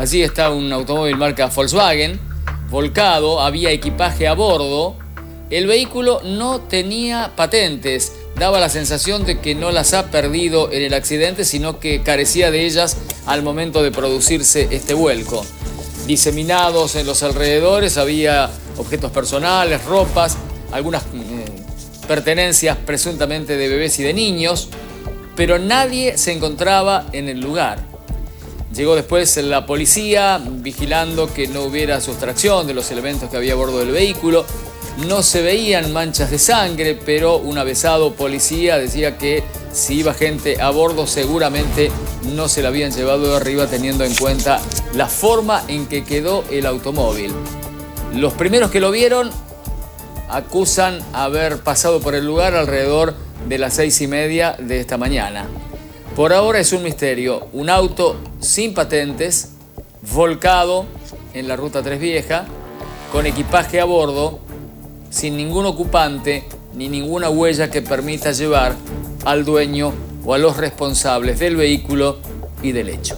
Allí está un automóvil marca Volkswagen, volcado, había equipaje a bordo. El vehículo no tenía patentes, daba la sensación de que no las ha perdido en el accidente, sino que carecía de ellas al momento de producirse este vuelco. Diseminados en los alrededores había objetos personales, ropas, algunas mm, pertenencias presuntamente de bebés y de niños, pero nadie se encontraba en el lugar. Llegó después la policía vigilando que no hubiera sustracción de los elementos que había a bordo del vehículo. No se veían manchas de sangre, pero un avesado policía decía que si iba gente a bordo seguramente no se la habían llevado de arriba teniendo en cuenta la forma en que quedó el automóvil. Los primeros que lo vieron acusan haber pasado por el lugar alrededor de las seis y media de esta mañana. Por ahora es un misterio, un auto sin patentes, volcado en la Ruta 3 Vieja, con equipaje a bordo, sin ningún ocupante ni ninguna huella que permita llevar al dueño o a los responsables del vehículo y del hecho.